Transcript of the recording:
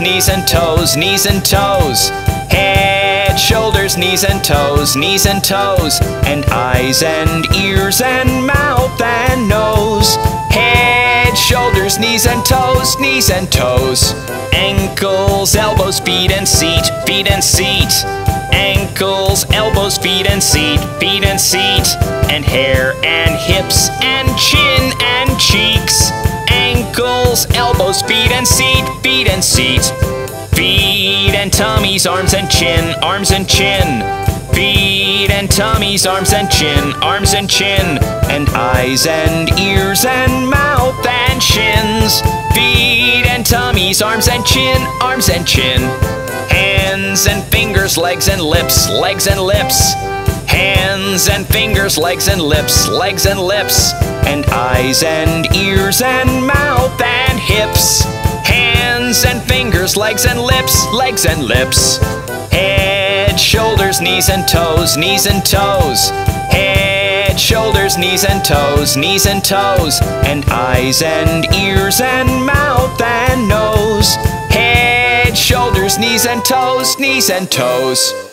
knees and toes, knees and toes. Head, shoulders, knees and toes, knees and toes. And eyes and ears and mouth and nose. Head, shoulders, knees and toes, knees and toes. Ankles, elbows, feet and seat, feet and seat. Ankles, elbows, feet and seat, feet and seat. And hair and hips and chin and cheeks. Ankles, elbows, feet and seat, feet and seat. Feet and tummies, arms and chin, arms and chin. Feet and tummies, arms and chin, arms and chin. And eyes and ears and mouth and shins. Feet and tummies, arms and chin, arms and chin. Hands and fingers, legs and lips, legs and lips. Hands and fingers, legs and lips, legs and lips. And eyes and ears and mouth hips. Hands and fingers, legs and lips, legs and lips. Head, shoulders, knees and toes, knees and toes. Head, shoulders, knees and toes, knees and toes. And eyes and ears and mouth and nose. Head, shoulders, knees and toes, knees and toes.